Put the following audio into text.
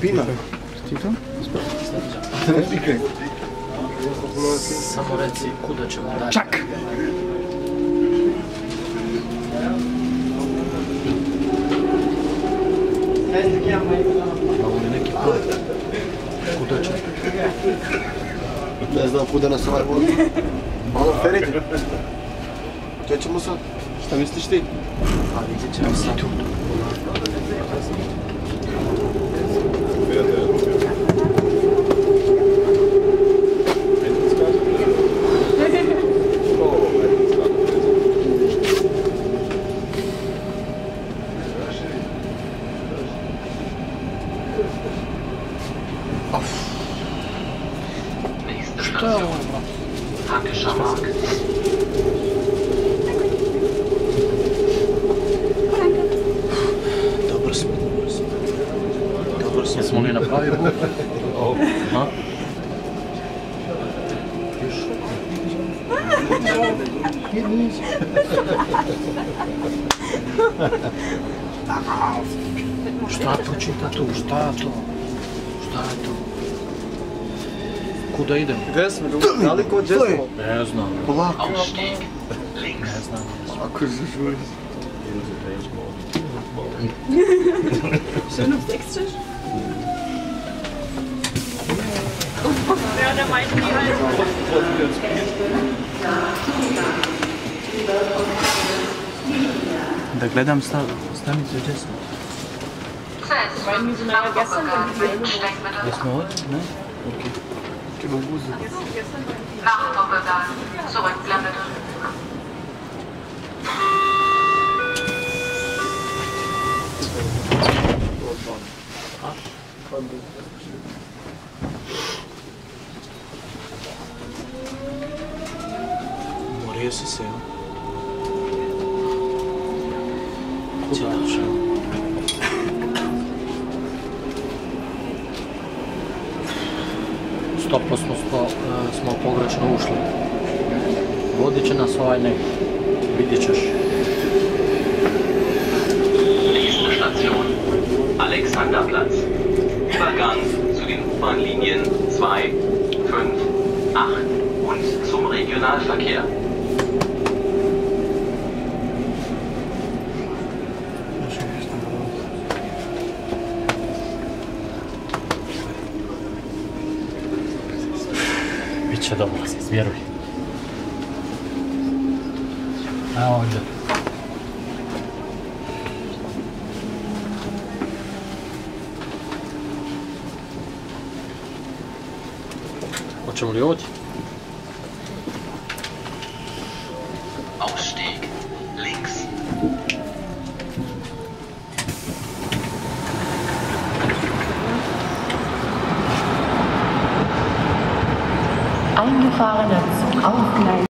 Bina. Samo reci kuda ćemo dalje. Čak! Imamo li neki plan? Kuda ćemo? Ne znam kuda nas ovaj vodi. Malo Ferit. Gdje ćemo sad? Šta misliš ti? A vidjet ćemo sad. Nächste Station. Hackischer Markt. Jesmo li na pravi put? Ha? Šta to čita tu? Šta to? Šta je to? Kuda idemo? Gdje smo? Daleko gdje smo? Ne znam. Polako. Ne znam. Ako se žuri. Schön auf Sächsisch. Да глядам станица честно. Jasno, ne? Okay. Čeba guzi. Nach Bogota, zurückblendet. Thank you. Si se, jo? Ciao. Stopo smo, smo, smo pogrešno ušli. Vodit će nas ovaj nek. Vidjet ćeš. Nächste Station. Alexanderplatz. Übergang zu den U-Bahn-Linien 2, 5, 8 und zum Regionalverkehr. ще до нас, віруй. А отже. Почем льоть? Eingefahrener Zug auf Gleis